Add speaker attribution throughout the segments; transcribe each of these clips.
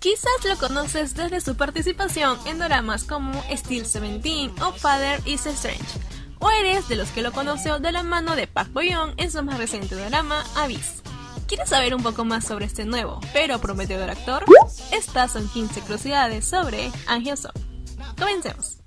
Speaker 1: Quizás lo conoces desde su participación en dramas como Steel 17 o Father is Strange, o eres de los que lo conoció de la mano de Park Bo-young en su más reciente drama Abyss. ¿Quieres saber un poco más sobre este nuevo, pero prometedor actor? Estas son 15 curiosidades sobre Angel. Comencemos.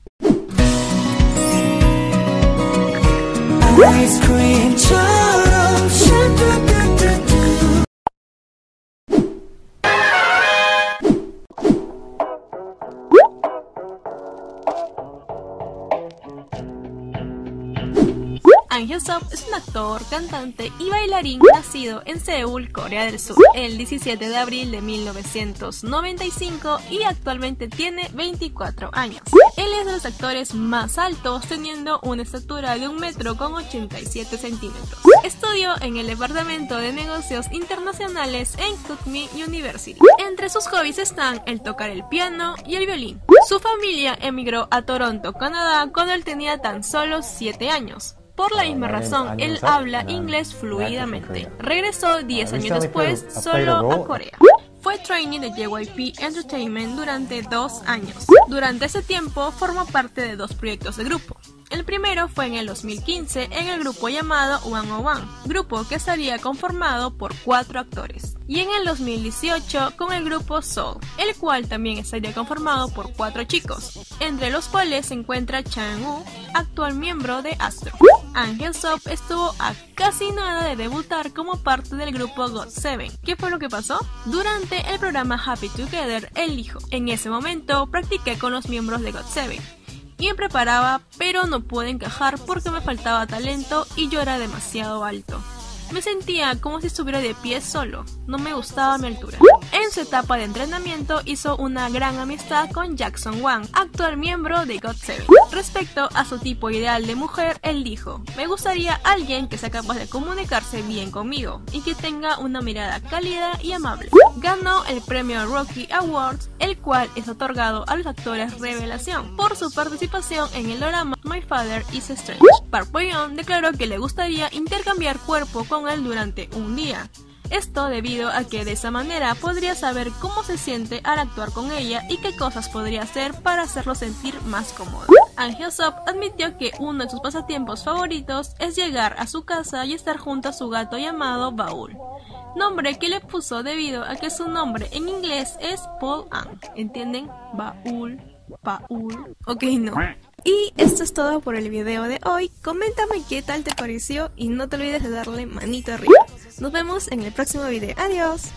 Speaker 1: Ang Hyo-sop es un actor, cantante y bailarín nacido en Seúl, Corea del Sur, el 17 de abril de 1995 y actualmente tiene 24 años. Él es de los actores más altos, teniendo una estatura de 1 metro con 87 centímetros. Estudió en el Departamento de Negocios Internacionales en Kukmi University. Entre sus hobbies están el tocar el piano y el violín. Su familia emigró a Toronto, Canadá, cuando él tenía tan solo 7 años. Por la misma razón, él habla inglés fluidamente. Regresó 10 años después solo a Corea. Fue trainee de JYP Entertainment durante dos años. Durante ese tiempo formó parte de dos proyectos de grupo. El primero fue en el 2015 en el grupo llamado One One, grupo que estaría conformado por cuatro actores. Y en el 2018 con el grupo Soul, el cual también estaría conformado por cuatro chicos, entre los cuales se encuentra Chang Woo, actual miembro de Astro. Angel Sop estuvo a casi nada de debutar como parte del grupo GOT7. ¿Qué fue lo que pasó? Durante el programa Happy Together, él dijo, en ese momento practiqué con los miembros de GOT7 y me preparaba, pero no pude encajar porque me faltaba talento y yo era demasiado alto. Me sentía como si estuviera de pie solo, no me gustaba mi altura. En su etapa de entrenamiento hizo una gran amistad con Jackson Wang, actual miembro de GOT7. Respecto a su tipo ideal de mujer, él dijo, me gustaría alguien que sea capaz de comunicarse bien conmigo y que tenga una mirada cálida y amable. Ganó el premio Rocky Awards, el cual es otorgado a los actores revelación por su participación en el drama My Father is Strange. Park bo declaró que le gustaría intercambiar cuerpo con él durante un día. Esto debido a que de esa manera podría saber cómo se siente al actuar con ella y qué cosas podría hacer para hacerlo sentir más cómodo. Angel Sop admitió que uno de sus pasatiempos favoritos es llegar a su casa y estar junto a su gato llamado Baul, nombre que le puso debido a que su nombre en inglés es Paul Ann. ¿Entienden? Baul, Baul. Ok, no. Y esto es todo por el video de hoy. Coméntame qué tal te pareció y no te olvides de darle manito arriba. Nos vemos en el próximo video. Adiós.